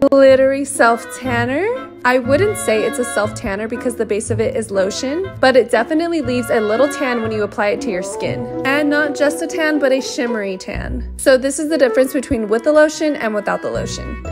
Glittery Self Tanner. I wouldn't say it's a self tanner because the base of it is lotion, but it definitely leaves a little tan when you apply it to your skin. And not just a tan, but a shimmery tan. So this is the difference between with the lotion and without the lotion.